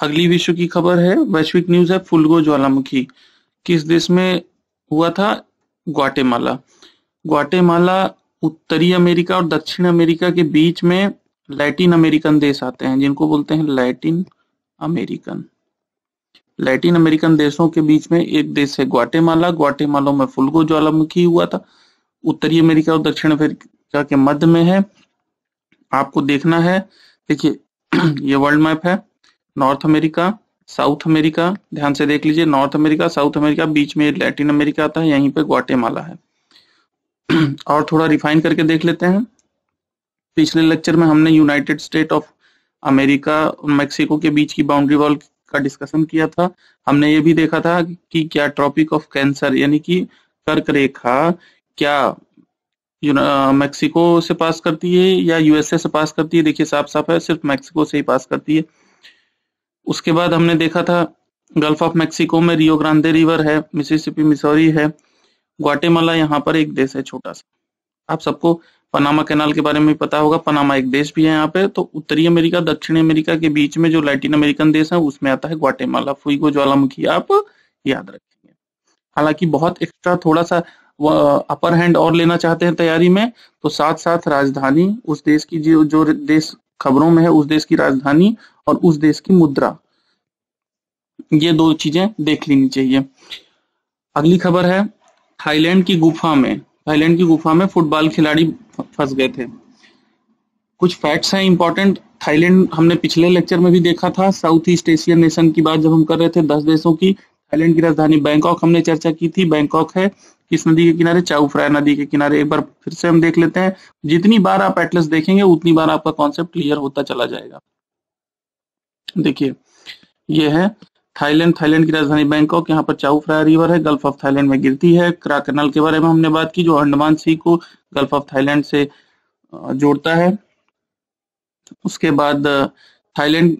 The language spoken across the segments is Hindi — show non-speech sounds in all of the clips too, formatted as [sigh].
अगली विश्व की खबर है, वैश्विक न्यूज़ है, फुलगो ज्वालामुखी। किस देश में हुआ था? ग्वाटेमाला। ग्वाटेमाला उत्तरी अमेरिका और दक्षिण अमेरिका के बीच में लैटिन अमेरिकन देश आते हैं, जिनको बोलते हैं लैटिन अमेरिकन। लैटिन अमेरिकन देशों के बीच में एक देश है ग्वाटेमाला। ग्वाटेमाला में फुलगो ज्वालामुखी हुआ था। उत्तरी अमेरिका और दक्षिण अमेरिका के मध्य में है। आपको देखना है। देखिए, [clears throat] ये वर्ल्ड मैप है। नॉर्थ अमेरिका, साउथ अमेरिका, ध्यान से देख लीजिए, नॉर्थ अमेरिका, साउथ अमेरिका, बीच में लैटिन अमेरिका आता है, यहीं पे ग्वाटेमाला है। [clears throat] और थोड़ा रिफाइन करके देख लेते हैं। पिछले लेक्चर में हमने United State of America, Mexico के बीच की बाउंड्री वॉल का डिस्कशन किया था। हमने ये भी देखा था कि क्या ट्रॉपिक ऑफ़ कैंसर, यानी कि कर्क रेखा, क्या मैक्सिको से पास करती है या यूएसए से पास करती है? देखिए साफ़ साफ़ है, सिर्फ़ मैक्सिको से ही पास करती है। उसके बाद हमने देखा था गल्फ ऑफ़ मैक्सिको में रियो ग्रांडे रिवर है मिसिसिपी मिसौरी है ग्वाटेमाला यहाँ पर एक देश है छोटा सा। आप सबको पनामा कैनाल के बारे में पता होगा पनामा एक देश भी है यहाँ पे तो उत्तरी अमेरिका, दक्षिणी अमेरिका के बीच में जो लैटिन अमेरिकन देश है, उसमें आता है ग्वाटेमाला फुईगो ज्वालामुखी, आप याद रखेंगे। हालाँकि बहुत एक्स्ट्रा थोड़ा सा अपर हैंड और लेना चाहते हैं तैयारी में तो साथ साथ राजधानी, उस देश की जो जो देश खबरों में है उस देश की राजधानी और उस देश की मुद्रा। ये दो चीज़ें देख लेनी चाहिए। अगली खबर है, थाईलैंड की गुफा में, थाईलैंड की गुफा में फुटबॉल खिलाड़ी फंस गए थे। कुछ फैक्ट्स हैं इंपॉर्टेंट थाईलैंड हमने पिछले लेक्चर में भी देखा था साउथ ईस्ट एशियन नेशन की बात जब हम कर रहे थे, दस देशों की थाईलैंड की राजधानी बैंकॉक, हमने चर्चा की थी। बैंकॉक है, किस नदी के किनारे? चाउफ्राया नदी के किनारे। एक बार फिर से हम देख लेते हैं। जितनी बार आप एटलस देखेंगे, उतनी बार आपका कॉन्सेप्ट क्लियर होता चला जाएगा। देखिए, ये है थाईलैंड। थाईलैंड की राजधानी बैंकॉक, यहाँ पर चाउफ्राया रिवर है, गल्फ ऑफ़ थाईलैंड में गिरती है। क्रा कैनाल के बारे में हमने बात की, जो अंडमान सी को गल्फ ऑफ़ थाईलैंड से जोड़ता है। उसके बाद थाईलैंड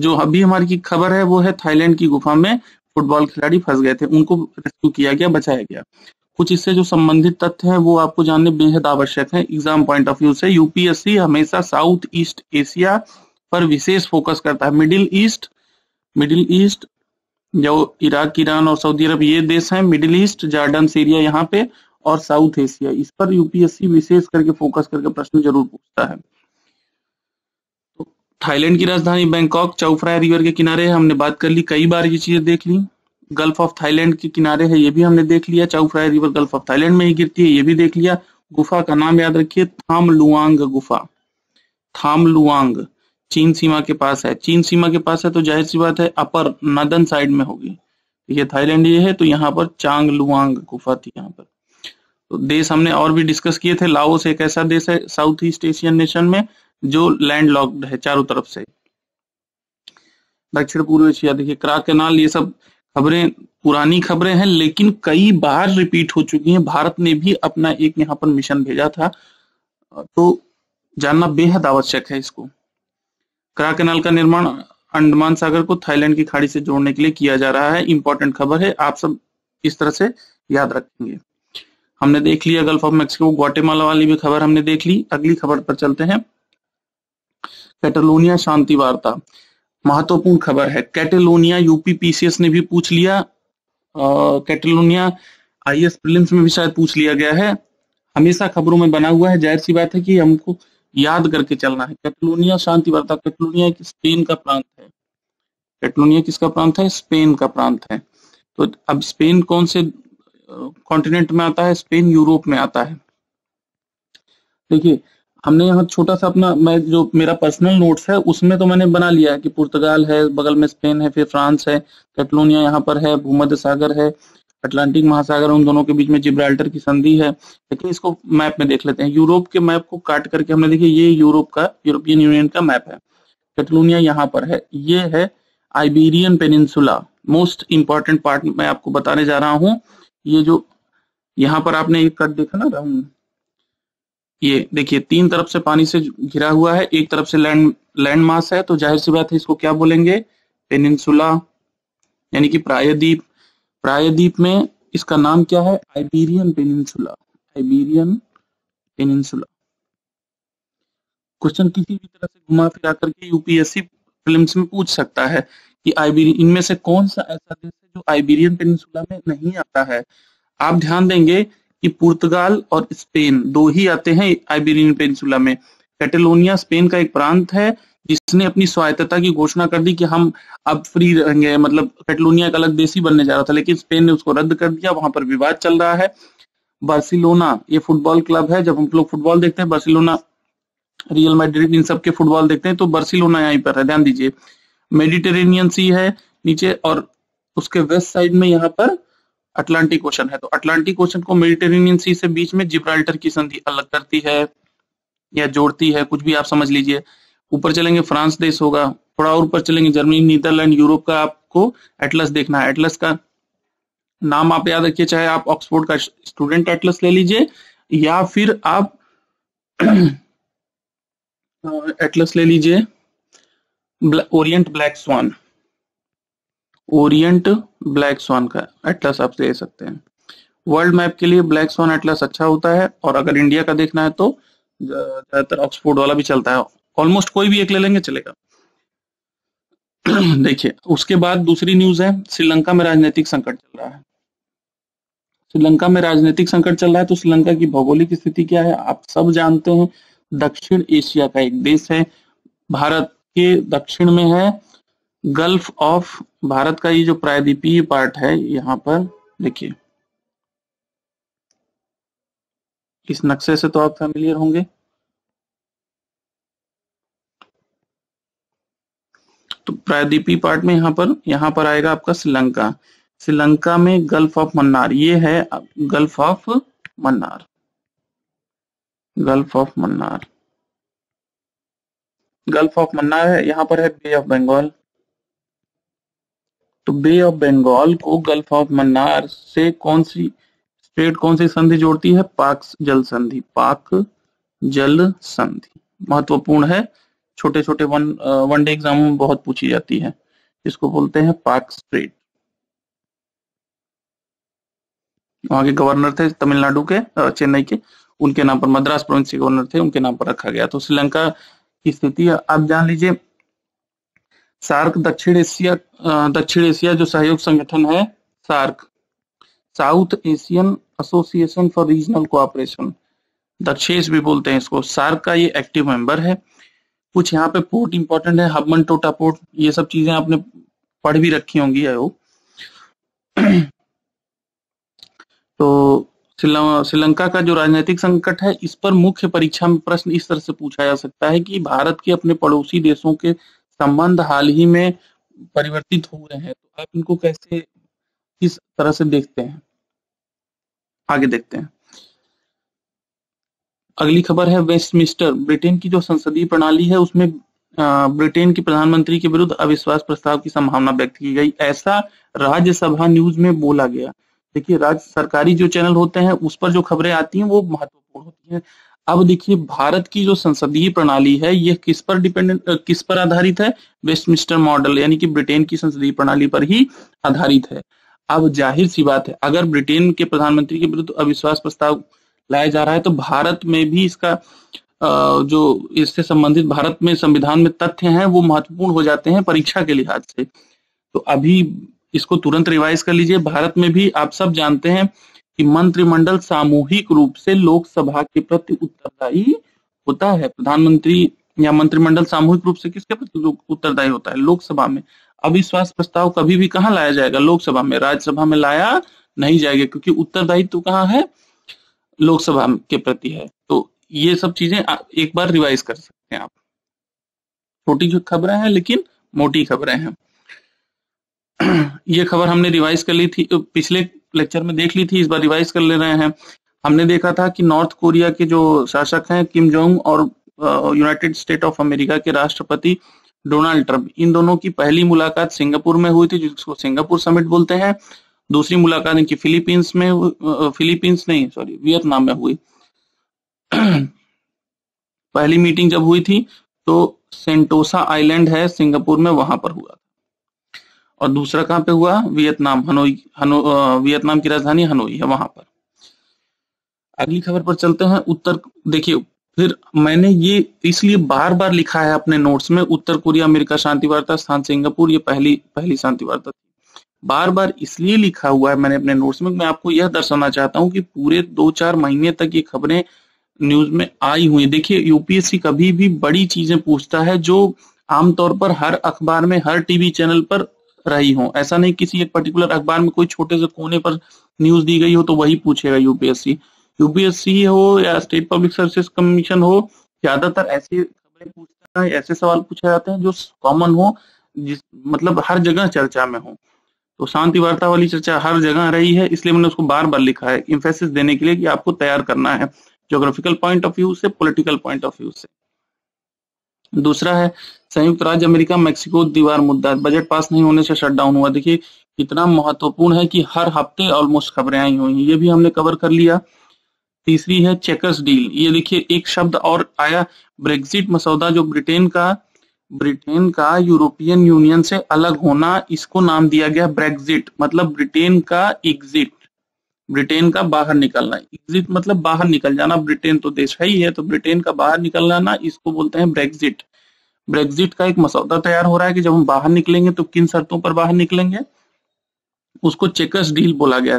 जो अभी हमारी की खबर है, वो है थाईलैंड की गुफा में फुटबॉल खिलाड़ी फंस गए थे, उनको रेस्क्यू किया गया, बचाया गया। कुछ इससे जो संबंधित तथ्य है, वो आपको जानने बेहद आवश्यक है। एग्ज़ाम पॉइंट ऑफ़ व्यू से यूपीएससी हमेशा साउथ ईस्ट एशिया पर विशेष फोकस करता है। मिडिल ईस्ट मिडिल ईस्ट जो इराक ईरान और सऊदी अरब ये देश हैं मिडिल ईस्ट जार्डन सीरिया यहाँ पे और साउथ एशिया इस पर यूपीएससी विशेष करके फोकस करके प्रश्न ज़रूर पूछता है। थाईलैंड की राजधानी बैंकॉक चौफराया रिवर के किनारे हमने बात कर ली, कई बार ये चीज़ें देख ली। गल्फ ऑफ़ थाईलैंड के किनारे है, ये भी हमने देख लिया। Chao Phraya river Gulf of Thailand में ही गिरती है, ये भी देख लिया। गुफा का नाम याद रखिए थाम लुआंग गुफा। थाम लुआंग चीन सीमा के पास है। चीन सीमा के पास है तो ज़ाहिर सी बात है, अपर नदन साइड में होगी। ये थाईलैंड ये है तो यहाँ पर चांग लुआंग गुफा थी यहाँ पर। तो देश हमने और भी डिस्कस किए थे। लाओस एक ऐसा देश है साउथ ईस्ट एशियन नेशन में। जो लैंड लॉक्ड है चारों तरफ़ से। दक्षिण पूर्व एशिया, देखिए, क्रा कैनाल, ये सब खबरें, पुरानी खबरें हैं, लेकिन कई बार रिपीट हो चुकी हैं। भारत ने भी अपना एक यहाँ पर मिशन भेजा था तो जानना बेहद आवश्यक है इसको। करा कैनाल का निर्माण अंडमान सागर को थाईलैंड की खाड़ी से जोड़ने के लिए किया जा रहा है। इंपॉर्टेंट खबर है, आप सब इस तरह से याद रखेंगे। हमने देख लिया गल्फ ऑफ़ मैक्सिको ग्वाटेमाला वाली भी खबर हमने देख ली। अगली खबर पर चलते हैं। कैटलोनिया शांति वार्ता। महत्वपूर्ण खबर है। कैटेलोनिया यूपी पीसीएस ने भी पूछ लिया। कैटेलोनिया आईएएस प्रीलिम्स में भी शायद पूछ लिया गया है। हमेशा खबरों में बना हुआ है। ज़ाहिर सी बात है कि हमको याद करके चलना है। कैटलोनिया शांति वार्ता। कैटलोनिया एक स्पेन का प्रांत है। कैटलोनिया किसका प्रांत है? स्पेन का प्रांत है। तो अब स्पेन कौन से कॉन्टिनेंट में आता है? स्पेन यूरोप में आता है। देखिए हमने यहाँ छोटा सा अपना, मैं जो मेरा पर्सनल नोट्स है, उसमें तो मैंने बना लिया है कि पुर्तगाल है, बगल में स्पेन है, फिर फ्रांस है, कैटलोनिया यहाँ पर है, भूमध्य सागर है, अटलांटिक महासागर उन दोनों के बीच में जिब्राल्टर की संधि है। लेकिन इसको मैप में देख लेते हैं। यूरोप के मैप को काट करके हमने देखिए, ये यूरोप का, यूरोपियन यूनियन का मैप है। कैटलोनिया यहाँ पर है। ये है Iberian peninsula. Most important part मैं आपको बताने जा रहा हूँ। ये जो, यहाँ पर आपने एक कट देखा ना, राउंड? ये देखिए, तीन तरफ़ से पानी से घिरा हुआ है, एक तरफ़ से लैंड लैंड मास है तो ज़ाहिर सी बात है इसको क्या बोलेंगे? पेनिनसुला यानी कि प्रायद्वीप। प्रायद्वीप में इसका नाम क्या है? Iberian peninsula Iberian peninsula question किसी भी तरह से घुमा फिरा करके यूपीएससी फिल्म्स में पूछ सकता है कि आइबेरियन इनमें से कौन सा ऐसा देश है जो आइबेरियन पेनिनसुला में नहीं आता है? आप ध्यान देंगे कि पुर्तगाल और स्पेन, दो ही आते हैं आइबेरियन पेनिनसुला में। कैटेलोनिया स्पेन का एक प्रांत है, जिसने अपनी स्वायत्तता की घोषणा कर दी कि हम अब फ्री रहेंगे। मतलब कैटलोनिया का अलग देश ही बनने जा रहा था, लेकिन स्पेन ने उसको रद्द कर दिया। वहाँ पर विवाद चल रहा है। बार्सिलोना, ये फुटबॉल क्लब है। जब हम लोग फुटबॉल देखते हैं, बार्सिलोना रियल मैड्रिड इन सब के फुटबॉल देखते हैं तो बार्सिलोना यहीं पर है, ध्यान दीजिए। मेडिटेरेनियन सी है, नीचे और उसके वेस्ट साइड में यहाँ पर अटलांटिक ओशन है। तो अटलांटिक ओशन को मेडिटेरेनियन सी से बीच में जिब्राल्टर की संधि अलग करती है या जोड़ती है, कुछ भी आप समझ लीजिए। ऊपर चलेंगे, फ्रांस देश होगा। थोड़ा और ऊपर चलेंगे, जर्मनी, नीदरलैंड, यूरोप का आपको एटलस देखना है। एटलस का नाम आप याद रखिए, चाहे आप ऑक्सफोर्ड का स्टूडेंट एटलस ले लीजिए, या फिर आप [clears throat] एटलस ले लीजिए Orient Black Swan. Orient Black Swan का एटलस आप ले सकते हैं। वर्ल्ड मैप के लिए ब्लैक स्वान एटलस अच्छा होता है और अगर इंडिया का देखना है तो ज़्यादातर ऑक्सफोर्ड वाला भी चलता है। ऑलमोस्ट कोई भी एक ले लेंगे, चलेगा। [clears throat] देखिए, उसके बाद दूसरी न्यूज़ है, श्रीलंका में राजनीतिक संकट चल रहा है। श्रीलंका में राजनीतिक संकट चल रहा है तो श्रीलंका की भौगोलिक स्थिति क्या है, आप सब जानते हैं। दक्षिण एशिया का एक देश है, भारत के दक्षिण में है गल्फ ऑफ़ भारत का ये जो प्रायद्वीपीय पार्ट है, यहाँ पर देखिए। इस नक्शे से तो आप फैमिलियर होंगे। तो प्रायद्वीपीय पार्ट में यहाँ पर यहाँ पर आएगा आपका श्रीलंका। श्रीलंका में गल्फ ऑफ़ मन्नार ये है Gulf of Mannar Gulf of Mannar Gulf of Mannar है, यहाँ पर है बे ऑफ़ बंगाल तो बे ऑफ़ बंगाल को गल्फ ऑफ़ मन्नार से कौन सी स्टेट कौन सी संधि जोड़ती है? पाक जल संधि, पाक जल संधि। महत्वपूर्ण है। छोटे छोटे वन वनडे एग्ज़ाम में बहुत पूछी जाती है। इसको बोलते हैं पाक स्ट्रेट वहाँ के गवर्नर थे तमिलनाडु के चेन्नई के। उनके नाम पर मद्रास प्रोविंस के गवर्नर थे, उनके नाम पर रखा गया। तो श्रीलंका की स्थिति, आप जान लीजिए सार्क दक्षिण एशिया दक्षिण एशिया जो सहयोग संगठन है, SAARC. South Asian Association for Regional Cooperation. Dakshesh भी बोलते हैं इसको। सार्क का ये एक्टिव मेंबर है। कुछ यहाँ पे पोर्ट इंपॉर्टेंट है, हबमन टोटा पोर्ट, ये सब चीज़ें आपने पढ़ भी रखी होंगी आई [clears throat] तो श्रीलंका का जो राजनीतिक संकट है, इस पर मुख्य परीक्षा में प्रश्न इस तरह से पूछा जा सकता है कि भारत के अपने पड़ोसी देशों के संबंध हाल ही में परिवर्तित हो रहे हैं तो आप इनको कैसे किस तरह से देखते हैं? आगे देखते हैं। अगली खबर है वेस्टमिस्टर, ब्रिटेन की जो संसदीय प्रणाली है, उसमें ब्रिटेन के प्रधानमंत्री के विरुद्ध अविश्वास प्रस्ताव की संभावना व्यक्त की गई। ऐसा राज्यसभा न्यूज़ में बोला गया। देखिए, राज्य सरकारी जो चैनल होते हैं, उस पर जो खबरें आती हैं, वो महत्वपूर्ण होती हैं। अब देखिए, भारत की जो संसदीय प्रणाली है, यह किस पर डिपेंडेंट किस पर आधारित है? वेस्टमिस्टर मॉडल यानी कि ब्रिटेन की संसदीय प्रणाली पर ही आधारित है। अब ज़ाहिर सी बात है, अगर ब्रिटेन के प्रधानमंत्री के विरुद्ध अविश्वास प्रस्ताव लाया जा रहा है तो भारत में भी इसका जो इससे संबंधित भारत में संविधान में तथ्य हैं, वो महत्वपूर्ण हो जाते हैं परीक्षा के लिहाज से। तो अभी इसको तुरंत रिवाइज कर लीजिए। भारत में भी आप सब जानते हैं कि मंत्रिमंडल सामूहिक रूप से लोकसभा के प्रति उत्तरदायी होता है। प्रधानमंत्री या मंत्रिमंडल सामूहिक रूप से किसके प्रति उत्तरदायी होता है? लोकसभा में। अविश्वास प्रस्ताव कभी भी कहाँ लाया जाएगा? लोकसभा में। राज्यसभा में लाया नहीं जाएगा, क्योंकि उत्तरदायित्व तो कहाँ है? लोकसभा के प्रति है। तो ये सब चीज़ें एक बार रिवाइज कर सकते हैं आप। छोटी जो खबरें हैं, लेकिन मोटी खबरें हैं। [clears throat] ये खबर हमने रिवाइज कर ली थी, पिछले लेक्चर में देख ली थी, इस बार रिवाइज कर ले रहे हैं। हमने देखा था कि नॉर्थ कोरिया के जो शासक हैं किम जोंग और यूनाइटेड स्टेट ऑफ़ अमेरिका के राष्ट्रपति डोनाल्ड ट्रंप इन दोनों की पहली मुलाकात सिंगापुर में हुई थी, जिसको सिंगापुर समिट बोलते हैं। दूसरी मुलाकात इनकी फिलीपींस में फिलीपींस नहीं सॉरी वियतनाम में हुई। पहली मीटिंग जब हुई थी तो सेंटोसा आइलैंड है, सिंगापुर में वहाँ पर हुआ और दूसरा कहाँ पे हुआ? वियतनाम, हनोई, हनो वियतनाम की राजधानी हनोई है वहाँ पर। अगली खबर पर चलते हैं। उत्तर, देखिए, फिर मैंने ये इसलिए बार बार लिखा है अपने नोट्स में, उत्तर कोरिया, अमेरिका, शांति वार्ता, स्थान सिंगापुर, ये पहली पहली शांति वार्ता थी। बार बार इसलिए लिखा हुआ है मैंने अपने नोट्स में, मैं आपको यह दर्शाना चाहता हूँ कि पूरे दो चार महीने तक ये खबरें न्यूज़ में आई हुई देखिए, यूपीएससी कभी भी बड़ी चीज़ें पूछता है जो आमतौर पर हर अखबार में, हर टीवी चैनल पर रही हो। ऐसा नहीं किसी एक पर्टिकुलर अखबार में कोई छोटे से कोने पर न्यूज़ दी गई हो तो वही पूछेगा यूपीएससी यूपीएससी हो या स्टेट पब्लिक सर्विस कमीशन हो, ज़्यादातर ऐसी खबरें पूछता है, ऐसे सवाल पूछे जाते हैं जो कॉमन हो, जिस मतलब हर जगह चर्चा में हो। तो शांति वार्ता वाली चर्चा हर जगह रही है, इसलिए मैंने उसको बार बार लिखा है। इम्फेसिस देने के लिए कि आपको तैयार करना है जोग्राफिकल पॉइंट ऑफ़ व्यू से पॉलिटिकल पॉइंट ऑफ़ व्यू से। दूसरा है, संयुक्त राज्य अमेरिका, मेक्सिको, दीवार मुद्दा। बजट पास नहीं होने से शटडाउन हुआ। देखिए कितना महत्वपूर्ण है कि हर हफ़्ते ऑलमोस्ट खबरें आई हुई ये भी हमने कवर कर लिया। तीसरी है चेकर्स डील ये देखिए, एक शब्द और आया ब्रेग्जिट मसौदा जो ब्रिटेन का ब्रिटेन का यूरोपियन यूनियन से अलग होना, इसको नाम दिया गया ब्रेग्जिट मतलब ब्रिटेन का एग्जिट ब्रिटेन का बाहर निकलना। एग्जिट मतलब बाहर निकल जाना। ब्रिटेन तो देश है ही है तो ब्रिटेन का बाहर निकल जाना इसको बोलते हैं ब्रेग्जिट ब्रेग्जिट का एक मसौदा तैयार हो रहा है कि जब हम बाहर निकलेंगे तो किन शर्तों पर बाहर निकलेंगे? उसको चेकर्स डील बोला गया।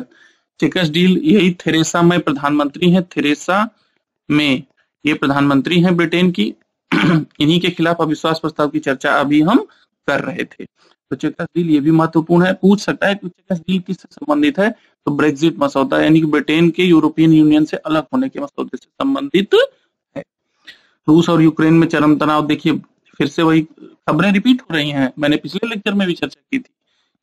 चेकर्स डील यही थेरेसा में प्रधानमंत्री है। थेरेसा में ये प्रधानमंत्री हैं ब्रिटेन की। [clears throat] इन्हीं के खिलाफ अविश्वास प्रस्ताव की चर्चा अभी हम कर रहे थे। तो चेकर्स डील ये भी महत्वपूर्ण है। पूछ सकता है कि चेकर्स डील किससे संबंधित है? तो ब्रेग्जिट मसौदा यानी कि ब्रिटेन के यूरोपियन यूनियन से अलग होने के मसौदे से संबंधित है। रूस और यूक्रेन में चरम तनाव, देखिए, फिर से वही खबरें रिपीट हो रही हैं। मैंने पिछले लेक्चर में भी चर्चा की थी।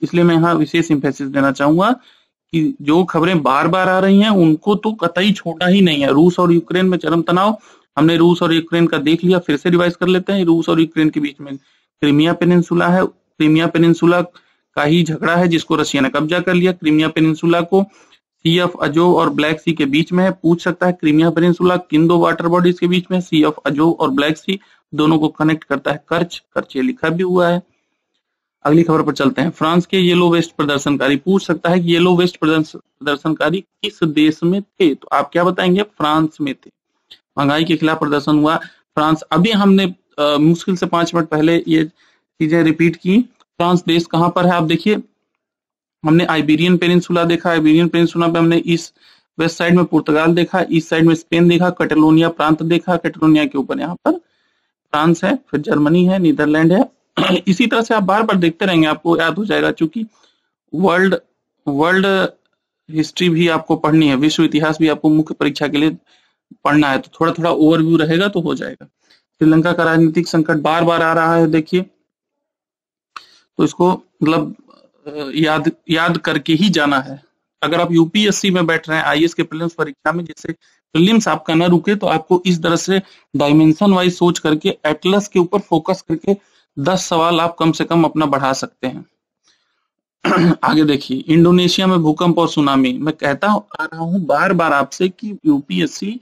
इसलिए मैं यहाँ विशेष इंफेसिस देना चाहूँगा कि जो खबरें बार बार आ रही हैं, उनको तो कतई छोटा ही नहीं है। रूस और यूक्रेन में चरम तनाव, हमने रूस और यूक्रेन का देख लिया, फिर से रिवाइज कर लेते हैं। रूस और यूक्रेन के बीच में क्रीमिया पेनिनसुला है। क्रीमिया पेनिनसुला का ही झगड़ा है जिसको रशिया ने कब्जा कर लिया। क्रीमिया पेनिनसुला को सी ऑफ़ अजो और ब्लैक सी के बीच में है। पूछ सकता है क्रीमिया पेनिनसुला किन दो वाटर बॉडीज के बीच में सी ऑफ़ अजो और ब्लैक सी दोनों को कनेक्ट करता है। कर्च कर्च लिखा भी हुआ है। अगली खबर पर चलते हैं। फ्रांस के येलो वेस्ट प्रदर्शनकारी पूछ सकता है कि येलो वेस्ट प्रदर्शनकारी किस देश में थे? तो आप क्या बताएँगे? फ्रांस में थे। महँगाई के खिलाफ प्रदर्शन हुआ। फ्रांस अभी हमने आ, मुश्किल से पाँच मिनट पहले ये चीज़ें रिपीट की। फ्रांस देश कहाँ पर है आप देखिए। हमने आइबेरियन पेनिनसुला देखा आइबेरियन पेनिनसुला पे हमने इस वेस्ट साइड में पुर्तगाल देखा ईस्ट साइड में स्पेन देखा कैटलोनिया प्रांत देखा कैटलोनिया के ऊपर यहाँ पर फ्रांस है, फिर जर्मनी है, नीदरलैंड है। [clears throat] इसी तरह से आप बार बार देखते रहेंगे, आपको याद हो जाएगा चूँकि वर्ल्ड वर्ल्ड हिस्ट्री भी आपको पढ़नी है, विश्व इतिहास भी आपको मुख्य परीक्षा के लिए पढ़ना है तो थोड़ा थोड़ा ओवरव्यू रहेगा तो हो जाएगा। श्रीलंका का राजनीतिक संकट बार बार आ रहा है, देखिए। तो इसको मतलब याद याद करके ही जाना है। अगर आप यूपीएससी में बैठ रहे हैं आईएएस के प्रीलिम्स परीक्षा में जैसे प्रीलिम्स आपका ना रुके तो आपको इस तरह से डायमेंशन वाइज सोच करके एटलस के ऊपर फोकस करके दस सवाल आप कम से कम अपना बढ़ा सकते हैं। [clears throat] आगे देखिए, इंडोनेशिया में भूकंप और सुनामी मैं कहता आ रहा हूँ बार बार आपसे कि UPSC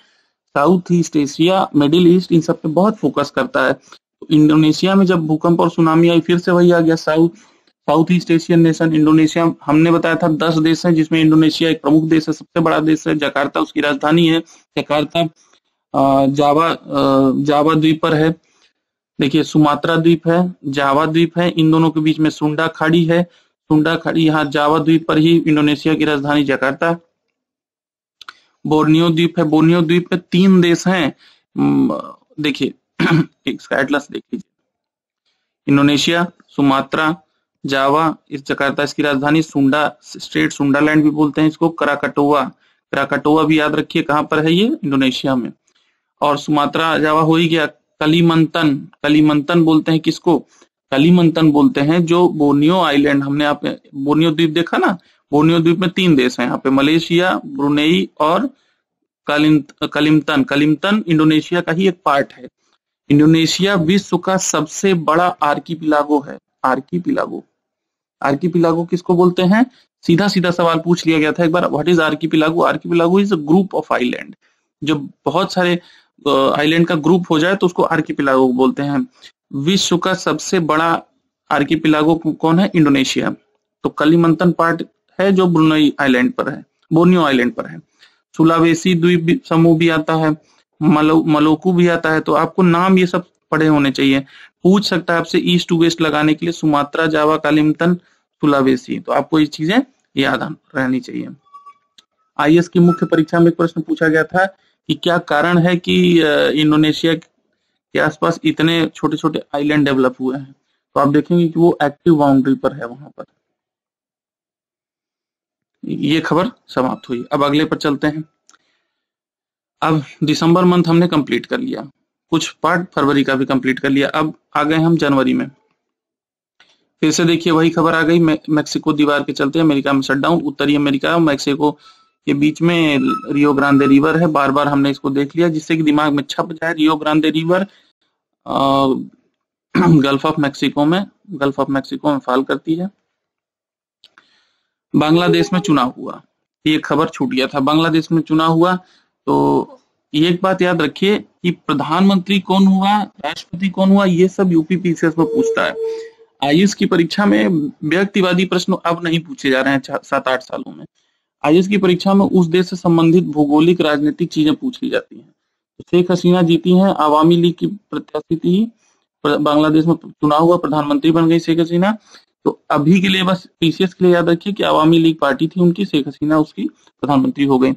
South East Asia Middle East इन सब पे बहुत फोकस करता है। इंडोनेशिया में जब भूकंप और सुनामी आई, फिर से वही आ गया South South East Asian nation Indonesia. हमने बताया था दस देश हैं जिसमें इंडोनेशिया एक प्रमुख देश है, सबसे बड़ा देश है, जकार्ता उसकी राजधानी है, जकार्ता जावा जावा द्वीप पर है। देखिए, सुमात्रा द्वीप है, जावा द्वीप है, इन दोनों के बीच में सुंडा खाड़ी है। सुंडा खाड़ी यहाँ जावा द्वीप पर ही इंडोनेशिया की राजधानी जकार्ता। बोर्नियो द्वीप है, बोर्नियो द्वीप में तीन देश हैं। देखिए [clears throat] एटलस देख लीजिए। इंडोनेशिया सुमात्रा जावा इस जकार्ता इसकी राजधानी सुंडा स्टेट सुंडालैंड भी बोलते हैं इसको कराकटोवा कराकटोवा भी याद रखिए कहाँ पर है ये? इंडोनेशिया में। और सुमात्रा जावा हो ही गया कलीमंतन कलीमंतन बोलते हैं किसको? कलीमंतन बोलते हैं जो बोर्नियो आइलैंड हमने आप बोर्नियो द्वीप देखा ना? बोर्नियो द्वीप में तीन देश हैं यहाँ पे, मलेशिया ब्रुनेई और कलिमतन कलिमतन इंडोनेशिया का ही एक पार्ट है। इंडोनेशिया विश्व का सबसे बड़ा आर्की पिलागो है। आर्की पिलागो आर्की पिलागो किसको बोलते हैं? सीधा सीधा सवाल पूछ लिया गया था एक बार। What is archipelago archipelago is a group of island जो बहुत सारे आइलैंड का ग्रुप हो जाए तो उसको आर्किपिलागो बोलते हैं। विश्व का सबसे बड़ा आर्किपिलागो कौन है? इंडोनेशिया। तो कलीमंतन पार्ट है जो ब्रुनई आइलैंड पर है बोर्नियो आइलैंड पर है। सुलावेसी द्वीप समूह भी आता है। मलो, मलोकू भी आता है तो आपको नाम ये सब पढ़े होने चाहिए। पूछ सकता है आपसे ईस्ट टू वेस्ट लगाने के लिए सुमात्रा, जावा कालिमतन सुलावेसी तो आपको ये चीज़ें याद रहनी चाहिए। आई की मुख्य परीक्षा में एक प्रश्न पूछा गया था कि क्या कारण है कि इंडोनेशिया के आसपास इतने छोटे छोटे आइलैंड डेवलप हुए हैं? तो आप देखेंगे कि वो एक्टिव बाउंड्री पर है वहाँ पर। ये खबर समाप्त हुई। अब अगले पर चलते हैं। अब दिसंबर मंथ हमने कंप्लीट कर लिया। कुछ पार्ट फरवरी का भी कंप्लीट कर लिया। अब आ गए हम जनवरी में। फिर से देखिए, वही खबर आ गई। मैक्सिको दीवार के चलते अमेरिका में शटडाउन उत्तरी अमेरिका और मैक्सिको के बीच में रियो ग्रांडे रिवर है। बार बार हमने इसको देख लिया, जिससे कि दिमाग में छप जाए Rio Grande river Gulf of Mexico में। गल्फ ऑफ़ मैक्सिको में फाल करती है। बांग्लादेश में चुनाव हुआ। ये खबर छूट गया था। बांग्लादेश में चुनाव हुआ। तो एक बात याद रखिए कि प्रधानमंत्री कौन हुआ, राष्ट्रपति कौन हुआ, ये सब यूपी पीसीएस में पूछता है। आयुष की परीक्षा में व्यक्तिवादी प्रश्न अब नहीं पूछे जा रहे हैं सात आठ सालों में। आयुष की परीक्षा में उस देश से संबंधित भौगोलिक राजनीतिक चीज़ें पूछ जाती हैं। शेख हसीना जीती हैं, आवामी लीग की प्रत्याशी थी बांग्लादेश में चुनाव हुआ, प्रधानमंत्री बन गई शेख हसीना। तो अभी के लिए बस पीसीएस के लिए याद रखिए कि आवामी लीग पार्टी थी उनकी, शेख हसीना उसकी प्रधानमंत्री हो गई।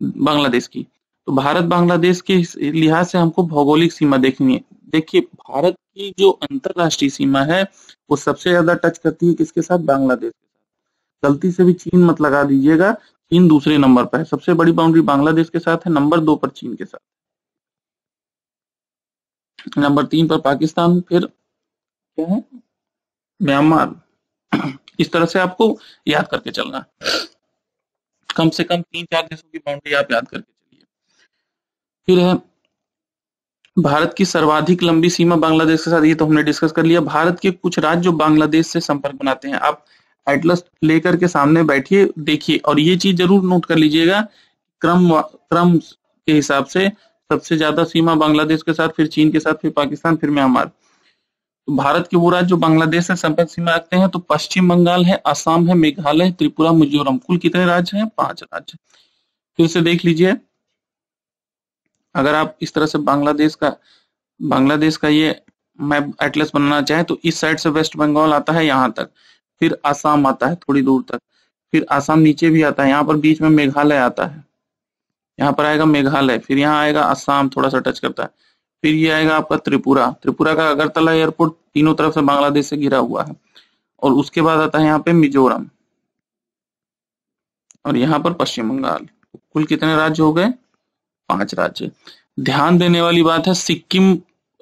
बांग्लादेश की। तो भारत बांग्लादेश के लिहाज से हमको भौगोलिक सीमा देखनी है। देखिए, भारत की जो अंतरराष्ट्रीय सीमा है, वो सबसे ज़्यादा टच करती है किसके साथ? बांग्लादेश के साथ। गलती से भी चीन मत लगा दीजिएगा। चीन दूसरे नंबर पर है। सबसे बड़ी बाउंड्री बांग्लादेश के साथ है। नंबर दो पर चीन के साथ नंबर तीन पर पाकिस्तान, फिर क्या है? म्यांमार। इस तरह से आपको याद करके चलना कम से कम तीन चार देशों की बाउंड्री आप याद करके चलिए। फिर है, भारत की सर्वाधिक लंबी सीमा बांग्लादेश के साथ, ये तो हमने डिस्कस कर लिया। भारत के कुछ राज्य जो बांग्लादेश से संपर्क बनाते हैं, आप एटलस लेकर के सामने बैठिए, देखिए। और ये चीज़ ज़रूर नोट कर लीजिएगा, क्रम क्रम के हिसाब से सबसे ज़्यादा सीमा बांग्लादेश के साथ, फिर चीन के साथ, फिर पाकिस्तान, फिर म्यांमार। भारत के वो राज्य जो बांग्लादेश से संपर्क सीमा रखते हैं तो पश्चिम बंगाल है असम है, मेघालय, त्रिपुरा, मिजोरम। कुल कितने राज्य हैं? पाँच राज्य। फिर से देख लीजिए। अगर आप इस तरह से बांग्लादेश का बांग्लादेश का ये मैप एटलस बनाना चाहे तो इस साइड से वेस्ट बंगाल आता है, यहाँ तक। फिर आसाम आता है, थोड़ी दूर तक। फिर आसाम नीचे भी आता है, यहाँ पर बीच में मेघालय आता है। यहाँ पर आएगा मेघालय, फिर यहाँ आएगा आसाम, थोड़ा सा टच करता है। फिर ये आएगा आपका त्रिपुरा। त्रिपुरा का अगरतला एयरपोर्ट तीनों तरफ़ से बांग्लादेश से घिरा हुआ है। और उसके बाद आता है यहाँ पे मिजोरम। और यहाँ पर पश्चिम बंगाल। कुल कितने राज्य हो गए? पाँच राज्य। ध्यान देने वाली बात है, सिक्किम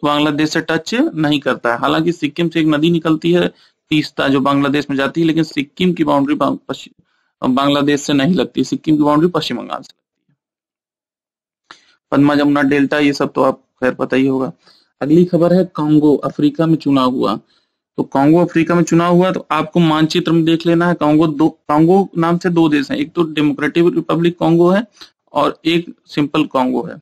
बांग्लादेश से टच नहीं करता है। हालाँकि सिक्किम से एक नदी निकलती है, तीस्ता, जो बांग्लादेश में जाती है, लेकिन सिक्किम की बाउंड्री बांग्लादेश से नहीं लगती। सिक्किम की बाउंड्री पश्चिम बंगाल से लगती है। पद्मा जमुना, डेल्टा, ये सब तो आप खैर पता ही होगा। अगली खबर है कांगो, अफ्रीका में चुनाव हुआ। तो कांगो, अफ्रीका में चुनाव हुआ तो आपको मानचित्र में देख लेना है। कांगो दो, कांगो नाम से दो देश हैं। एक तो डेमोक्रेटिक रिपब्लिक कांगो है और एक सिंपल कांगो है।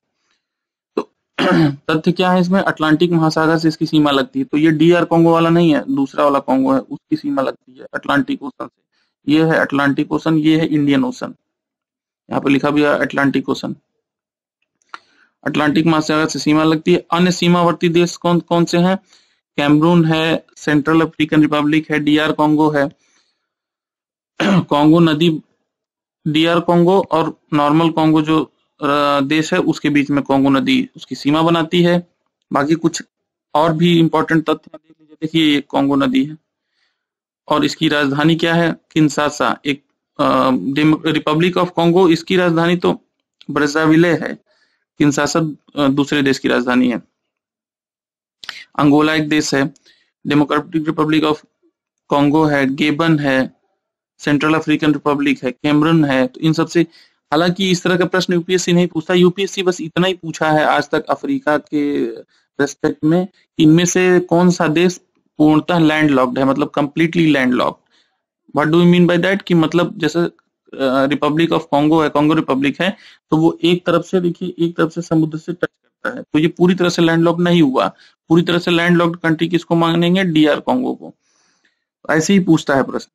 तो [clears throat] तथ्य क्या है इसमें? अटलांटिक महासागर से इसकी सीमा लगती है। तो ये डी आर कांगो वाला नहीं है, दूसरा वाला कांगो है, उसकी सीमा लगती है। अटलांटिक ओशन से। ये है अटलांटिक ओशन, ये है इंडियन ओशन। यहाँ पे लिखा भी है अटलांटिक ओशन। अटलांटिक महासागर से सीमा लगती है। अन्य सीमावर्ती देश कौन कौन से हैं? कैमरून है, सेंट्रल अफ्रीकन रिपब्लिक है, डीआर कॉन्गो है। कॉन्गो नदी, डीआर कॉन्गो और नॉर्मल कॉन्गो जो देश है, उसके बीच में कॉन्गो नदी उसकी सीमा बनाती है। बाकी कुछ और भी इंपॉर्टेंट तथ्य देखिए, ये कॉन्गो नदी है। और इसकी राजधानी क्या है? किन्सासा। एक रिपब्लिक ऑफ़ कॉन्गो इसकी राजधानी तो ब्रजाविले है। किन्सासा दूसरे देश की राजधानी है। अंगोला एक देश है। डेमोक्रेटिक रिपब्लिक ऑफ़ कॉन्गो है। गेबन है। सेंट्रल अफ्रीकन रिपब्लिक है। कैमरन है। तो इन सबसे हालाँकि इस तरह का प्रश्न यूपीएससी नहीं पूछता। यूपीएससी बस इतना ही पूछा है आज तक अफ्रीका के रेस्पेक्ट में इनमें से कौन सा देश पूर्णतः लैंड लॉक्ड है। मतलब completely land locked what do mean by that कि मतलब जैसे रिपब्लिक ऑफ़ कॉन्गो है कॉन्गो रिपब्लिक है तो वो एक तरफ़ से देखिए, एक तरफ़ से समुद्र से टच करता है। तो ये पूरी तरह से लैंड नहीं हुआ। पूरी तरह से लैंड लॉक्ड कंट्री किसको मांगेंगे डीआर कॉन्गो को। ऐसे ही पूछता है प्रश्न।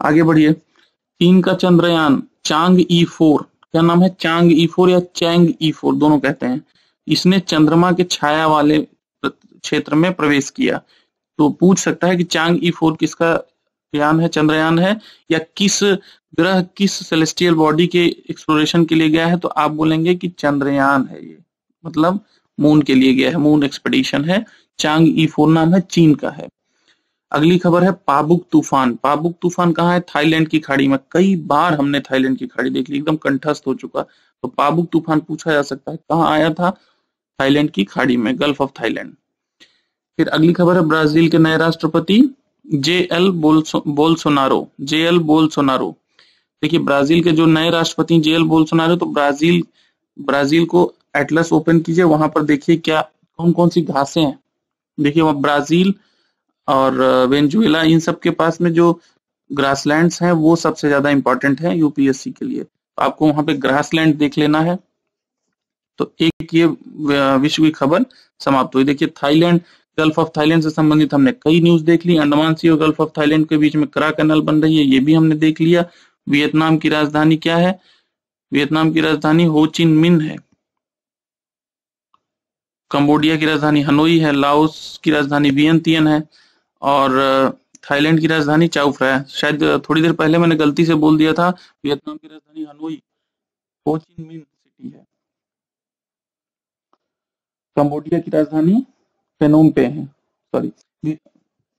आगे बढ़िए। चीन का चंद्रयान चांग ई फोर क्या नाम है? चांग ई फोर या चैंग ई फोर दोनों कहते हैं। इसने चंद्रमा के छाया वाले क्षेत्र में प्रवेश किया। तो पूछ सकता है कि चांग ई फोर किसका यान है, चंद्रयान है, या किस ग्रह, किस सेलेस्टियल बॉडी के एक्सप्लोरेशन के लिए गया है तो आप बोलेंगे कि चंद्रयान है ये। मतलब मून के लिए गया है मून एक्सपेडिशन है, चांग ई फोर नाम है, चीन का है। अगली खबर है, पाबुक तूफ़ान। पाबुक तूफ़ान कहाँ है? थाईलैंड की खाड़ी में। कई बार हमने थाईलैंड की खाड़ी देख ली, एकदम कंठस्थ हो चुका। तो पाबुक तूफ़ान पूछा जा सकता है, कहाँ आया था? थाईलैंड की खाड़ी में, गल्फ ऑफ़ थाईलैंड। फिर अगली खबर है, ब्राज़ील के नए राष्ट्रपति। J L Bolsonaro, J L Bolsonaro. देखिए, ब्राज़ील के जो नए राष्ट्रपति जे एल बोलसोनारो तो ब्राज़ील ब्राज़ील को एटलस ओपन कीजिए, वहाँ पर देखिए क्या कौन कौन सी घासें हैं। देखिए, वहाँ ब्राज़ील और वेंजुएला इन सब के पास में जो ग्रासलैंड्स हैं, वो सबसे ज़्यादा इंपॉर्टेंट है यूपीएससी के लिए। तो आपको वहाँ पे ग्रासलैंड देख लेना है। तो एक ये विश्व की खबर समाप्त हुई। देखिए, थाईलैंड गल्फ ऑफ़ थाईलैंड से संबंधित हमने कई न्यूज़ देख ली। अंडमान सी और गल्फ ऑफ़ थाईलैंड के बीच में करा कैनल बन रही है, ये भी हमने देख लिया। वियतनाम की राजधानी क्या है? वियतनाम की राजधानी होचिन मिन है। कंबोडिया की राजधानी हनोई है, लाओस की राजधानी वियंतियन है, और थाईलैंड की राजधानी चाउफ्रा है। शायद थोड़ी देर पहले मैंने गलती से बोल दिया था, वियतनाम की राजधानी हनोई होचिन मिन सिटी है। कंबोडिया की राजधानी पेनोम पे है। सॉरी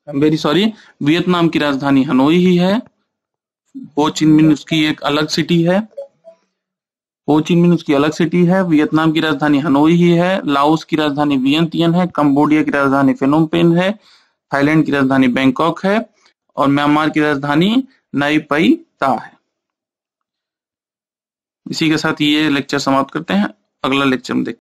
वेरी सॉरी वियतनाम की राजधानी हनोई ही है। हो चिनमिन उसकी एक अलग सिटी है। हो चिनमिन उसकी अलग सिटी है। वियतनाम की राजधानी हनोई ही है। लाओस की राजधानी वियंतियन है। कंबोडिया की राजधानी फेनोमपेन है। थाईलैंड की राजधानी बैंकॉक है। और म्यांमार की राजधानी नई पई ता है। इसी के साथ ये लेक्चर समाप्त करते हैं। अगला लेक्चर में देखते